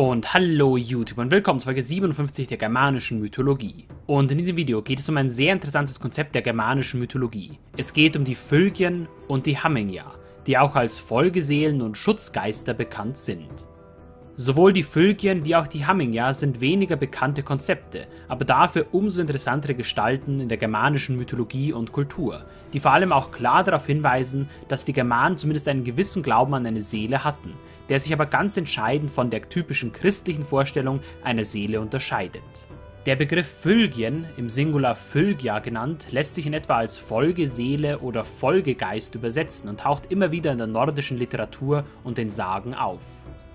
Und hallo YouTube und willkommen zu Folge 57 der germanischen Mythologie. Und in diesem Video geht es um ein sehr interessantes Konzept der germanischen Mythologie. Es geht um die Fylgien und die Hammingja, die auch als Folgeseelen und Schutzgeister bekannt sind. Sowohl die Fylgien wie auch die Hammingja sind weniger bekannte Konzepte, aber dafür umso interessantere Gestalten in der germanischen Mythologie und Kultur, die vor allem auch klar darauf hinweisen, dass die Germanen zumindest einen gewissen Glauben an eine Seele hatten, der sich aber ganz entscheidend von der typischen christlichen Vorstellung einer Seele unterscheidet. Der Begriff Fylgien, im Singular Fylgia genannt, lässt sich in etwa als Folgeseele oder Folgegeist übersetzen und taucht immer wieder in der nordischen Literatur und den Sagen auf.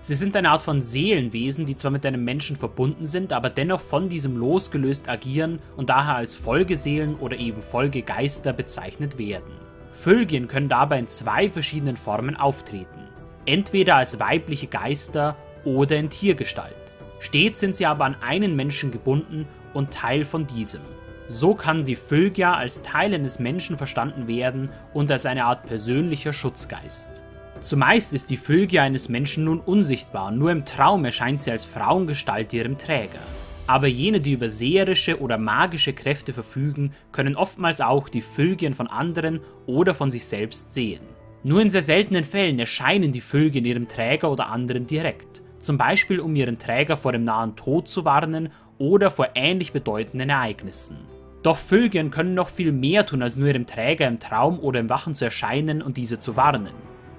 Sie sind eine Art von Seelenwesen, die zwar mit einem Menschen verbunden sind, aber dennoch von diesem losgelöst agieren und daher als Folgeseelen oder eben Folgegeister bezeichnet werden. Fölgien können dabei in zwei verschiedenen Formen auftreten. Entweder als weibliche Geister oder in Tiergestalt. Stets sind sie aber an einen Menschen gebunden und Teil von diesem. So kann die Fylgia als Teil eines Menschen verstanden werden und als eine Art persönlicher Schutzgeist. Zumeist ist die Fylgia eines Menschen nun unsichtbar, nur im Traum erscheint sie als Frauengestalt ihrem Träger. Aber jene, die über seherische oder magische Kräfte verfügen, können oftmals auch die Fylgien von anderen oder von sich selbst sehen. Nur in sehr seltenen Fällen erscheinen die Fylgien ihrem Träger oder anderen direkt, zum Beispiel um ihren Träger vor dem nahen Tod zu warnen oder vor ähnlich bedeutenden Ereignissen. Doch Fylgien können noch viel mehr tun, als nur ihrem Träger im Traum oder im Wachen zu erscheinen und diese zu warnen.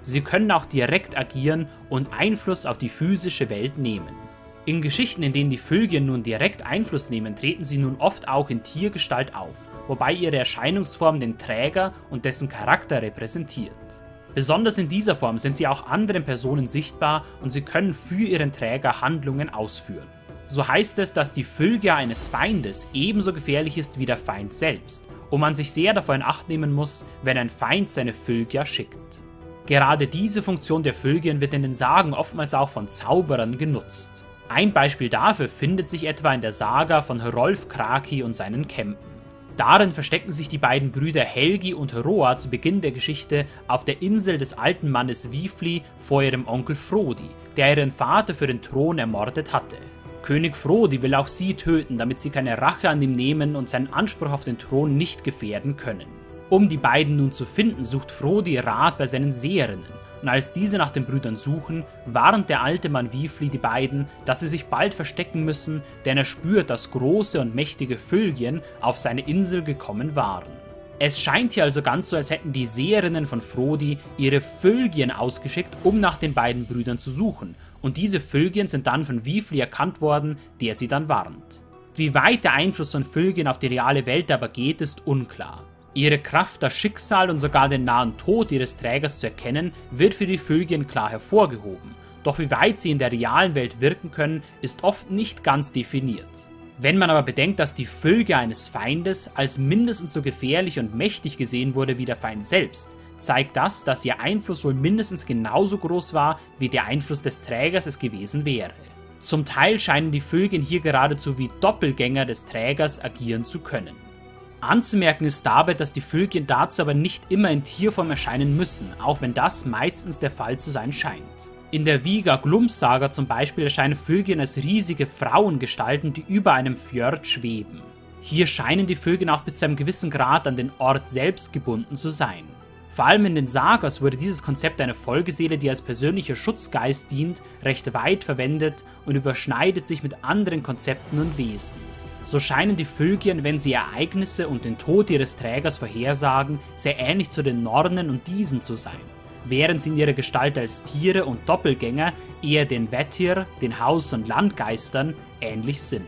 Sie können auch direkt agieren und Einfluss auf die physische Welt nehmen. In Geschichten, in denen die Fylgien nun direkt Einfluss nehmen, treten sie nun oft auch in Tiergestalt auf, wobei ihre Erscheinungsform den Träger und dessen Charakter repräsentiert. Besonders in dieser Form sind sie auch anderen Personen sichtbar und sie können für ihren Träger Handlungen ausführen. So heißt es, dass die Fylgia eines Feindes ebenso gefährlich ist wie der Feind selbst und man sich sehr davor in Acht nehmen muss, wenn ein Feind seine Fylgia schickt. Gerade diese Funktion der Fylgien wird in den Sagen oftmals auch von Zauberern genutzt. Ein Beispiel dafür findet sich etwa in der Saga von Hrolf Kraki und seinen Kämpfen. Darin verstecken sich die beiden Brüder Helgi und Roa zu Beginn der Geschichte auf der Insel des alten Mannes Wifli vor ihrem Onkel Frodi, der ihren Vater für den Thron ermordet hatte. König Frodi will auch sie töten, damit sie keine Rache an ihm nehmen und seinen Anspruch auf den Thron nicht gefährden können. Um die beiden nun zu finden, sucht Frodi Rat bei seinen Seherinnen, und als diese nach den Brüdern suchen, warnt der alte Mann Wifli die beiden, dass sie sich bald verstecken müssen, denn er spürt, dass große und mächtige Fylgien auf seine Insel gekommen waren. Es scheint hier also ganz so, als hätten die Seherinnen von Frodi ihre Fylgien ausgeschickt, um nach den beiden Brüdern zu suchen, und diese Fylgien sind dann von Wifli erkannt worden, der sie dann warnt. Wie weit der Einfluss von Fylgien auf die reale Welt aber geht, ist unklar. Ihre Kraft, das Schicksal und sogar den nahen Tod ihres Trägers zu erkennen, wird für die Fylgien klar hervorgehoben. Doch wie weit sie in der realen Welt wirken können, ist oft nicht ganz definiert. Wenn man aber bedenkt, dass die Fylge eines Feindes als mindestens so gefährlich und mächtig gesehen wurde wie der Feind selbst, zeigt das, dass ihr Einfluss wohl mindestens genauso groß war, wie der Einfluss des Trägers es gewesen wäre. Zum Teil scheinen die Fylgien hier geradezu wie Doppelgänger des Trägers agieren zu können. Anzumerken ist dabei, dass die Völkchen dazu aber nicht immer in Tierform erscheinen müssen, auch wenn das meistens der Fall zu sein scheint. In der Viga Glums Saga zum Beispiel erscheinen Vögeln als riesige Frauengestalten, die über einem Fjord schweben. Hier scheinen die Vögel auch bis zu einem gewissen Grad an den Ort selbst gebunden zu sein. Vor allem in den Sagas wurde dieses Konzept einer Folgeseele, die als persönlicher Schutzgeist dient, recht weit verwendet und überschneidet sich mit anderen Konzepten und Wesen. So scheinen die Fylgien, wenn sie Ereignisse und den Tod ihres Trägers vorhersagen, sehr ähnlich zu den Nornen und diesen zu sein, während sie in ihrer Gestalt als Tiere und Doppelgänger eher den Vettir, den Haus- und Landgeistern, ähnlich sind.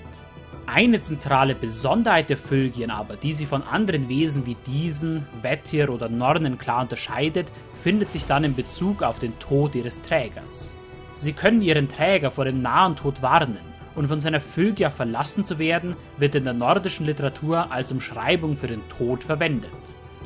Eine zentrale Besonderheit der Fylgien aber, die sie von anderen Wesen wie diesen, Vettir oder Nornen klar unterscheidet, findet sich dann in Bezug auf den Tod ihres Trägers. Sie können ihren Träger vor dem nahen Tod warnen, und von seiner Phylgia verlassen zu werden, wird in der nordischen Literatur als Umschreibung für den Tod verwendet.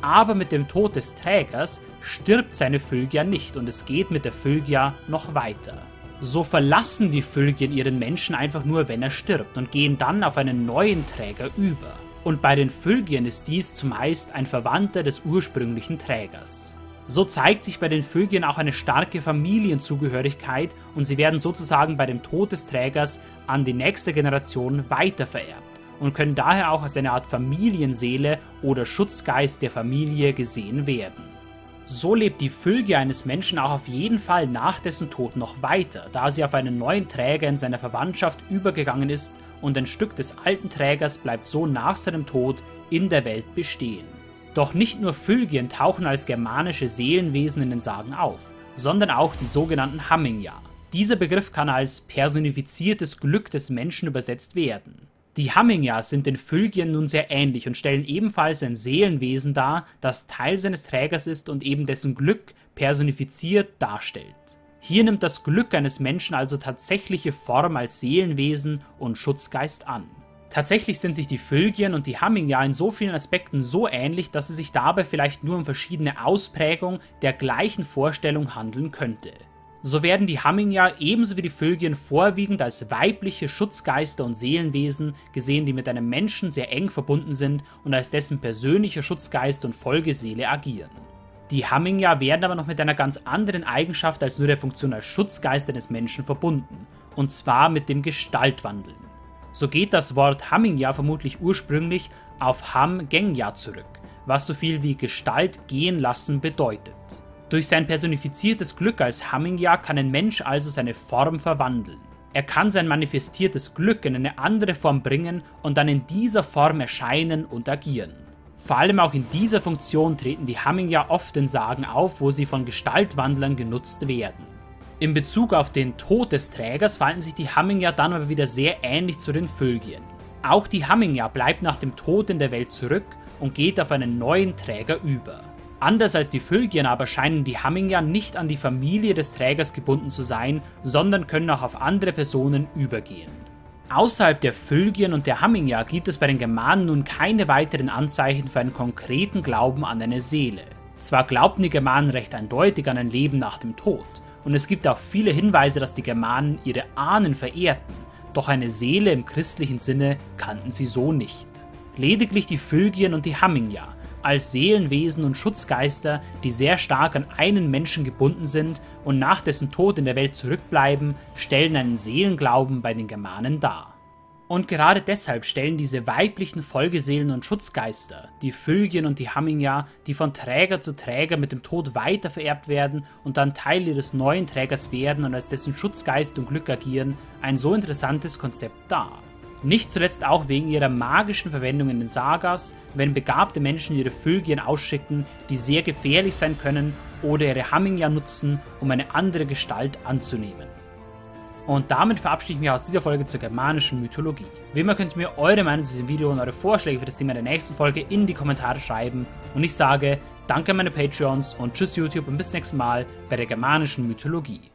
Aber mit dem Tod des Trägers stirbt seine Phylgia nicht und es geht mit der Phylgia noch weiter. So verlassen die Phylgien ihren Menschen einfach nur, wenn er stirbt und gehen dann auf einen neuen Träger über. Und bei den Phylgien ist dies zumeist ein Verwandter des ursprünglichen Trägers. So zeigt sich bei den Phylgien auch eine starke Familienzugehörigkeit und sie werden sozusagen bei dem Tod des Trägers an die nächste Generation weitervererbt und können daher auch als eine Art Familienseele oder Schutzgeist der Familie gesehen werden. So lebt die Fülge eines Menschen auch auf jeden Fall nach dessen Tod noch weiter, da sie auf einen neuen Träger in seiner Verwandtschaft übergegangen ist und ein Stück des alten Trägers bleibt so nach seinem Tod in der Welt bestehen. Doch nicht nur Fylgien tauchen als germanische Seelenwesen in den Sagen auf, sondern auch die sogenannten Hammingja. Dieser Begriff kann als personifiziertes Glück des Menschen übersetzt werden. Die Hammingja sind den Fylgien nun sehr ähnlich und stellen ebenfalls ein Seelenwesen dar, das Teil seines Trägers ist und eben dessen Glück personifiziert darstellt. Hier nimmt das Glück eines Menschen also tatsächliche Form als Seelenwesen und Schutzgeist an. Tatsächlich sind sich die Fylgien und die Hammingja in so vielen Aspekten so ähnlich, dass es sich dabei vielleicht nur um verschiedene Ausprägungen der gleichen Vorstellung handeln könnte. So werden die Hammingja ebenso wie die Fylgien vorwiegend als weibliche Schutzgeister und Seelenwesen gesehen, die mit einem Menschen sehr eng verbunden sind und als dessen persönlicher Schutzgeist und Folgeseele agieren. Die Hammingja werden aber noch mit einer ganz anderen Eigenschaft als nur der Funktion als Schutzgeister des Menschen verbunden, und zwar mit dem Gestaltwandeln. So geht das Wort Hammingja vermutlich ursprünglich auf Ham Gengja zurück, was so viel wie Gestalt gehen lassen bedeutet. Durch sein personifiziertes Glück als Hammingja kann ein Mensch also seine Form verwandeln. Er kann sein manifestiertes Glück in eine andere Form bringen und dann in dieser Form erscheinen und agieren. Vor allem auch in dieser Funktion treten die Hammingja oft in Sagen auf, wo sie von Gestaltwandlern genutzt werden. In Bezug auf den Tod des Trägers verhalten sich die Hammingja dann aber wieder sehr ähnlich zu den Fylgien. Auch die Hammingja bleibt nach dem Tod in der Welt zurück und geht auf einen neuen Träger über. Anders als die Fylgien aber scheinen die Hammingja nicht an die Familie des Trägers gebunden zu sein, sondern können auch auf andere Personen übergehen. Außerhalb der Fylgien und der Hammingja gibt es bei den Germanen nun keine weiteren Anzeichen für einen konkreten Glauben an eine Seele. Zwar glaubten die Germanen recht eindeutig an ein Leben nach dem Tod, und es gibt auch viele Hinweise, dass die Germanen ihre Ahnen verehrten, doch eine Seele im christlichen Sinne kannten sie so nicht. Lediglich die Phylgien und die Hammingja als Seelenwesen und Schutzgeister, die sehr stark an einen Menschen gebunden sind und nach dessen Tod in der Welt zurückbleiben, stellen einen Seelenglauben bei den Germanen dar. Und gerade deshalb stellen diese weiblichen Folgeseelen und Schutzgeister, die Fylgien und die Hammingja, die von Träger zu Träger mit dem Tod weiter vererbt werden und dann Teil ihres neuen Trägers werden und als dessen Schutzgeist und Glück agieren, ein so interessantes Konzept dar. Nicht zuletzt auch wegen ihrer magischen Verwendung in den Sagas, wenn begabte Menschen ihre Fylgien ausschicken, die sehr gefährlich sein können, oder ihre Hammingja nutzen, um eine andere Gestalt anzunehmen. Und damit verabschiede ich mich aus dieser Folge zur germanischen Mythologie. Wie immer könnt ihr mir eure Meinung zu diesem Video und eure Vorschläge für das Thema der nächsten Folge in die Kommentare schreiben. Und ich sage danke an meine Patreons und tschüss YouTube und bis nächstes Mal bei der germanischen Mythologie.